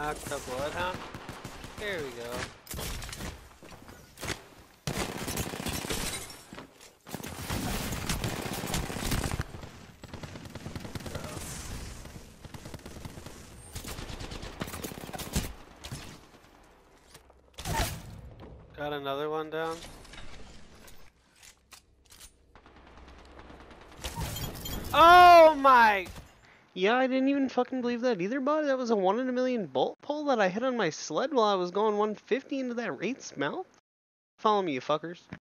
Knock the bloodhound. There we go. Got another one down. Oh my! Yeah, I didn't even fucking believe that either, bud. That was a one in a million bolt pull that I hit on my sled while I was going 150 into that wraith's mouth. Follow me, you fuckers.